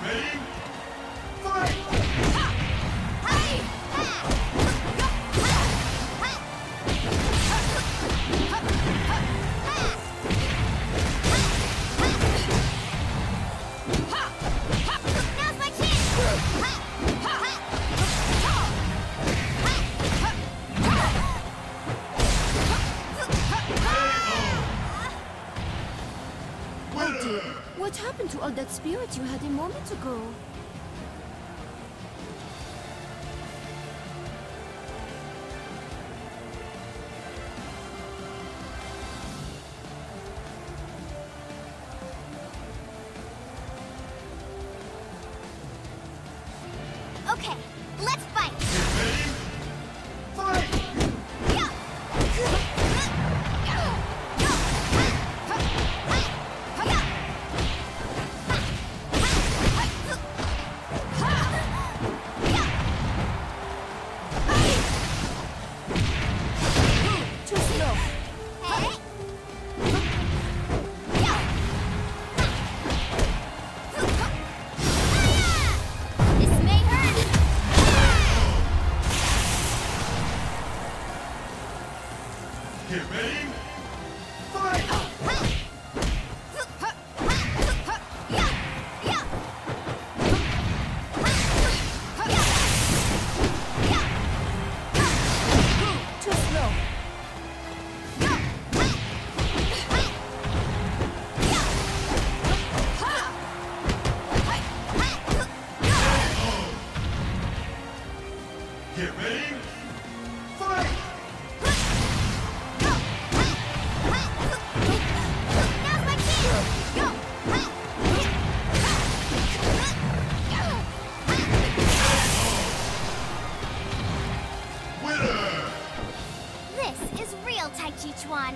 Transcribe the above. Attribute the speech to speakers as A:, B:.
A: ready. Fight!
B: What happened to all that spirit you had a moment ago?
C: Okay, let's. Fight!
A: Get ready. Fight!
B: Too slow.
C: Tai Chi Chuan.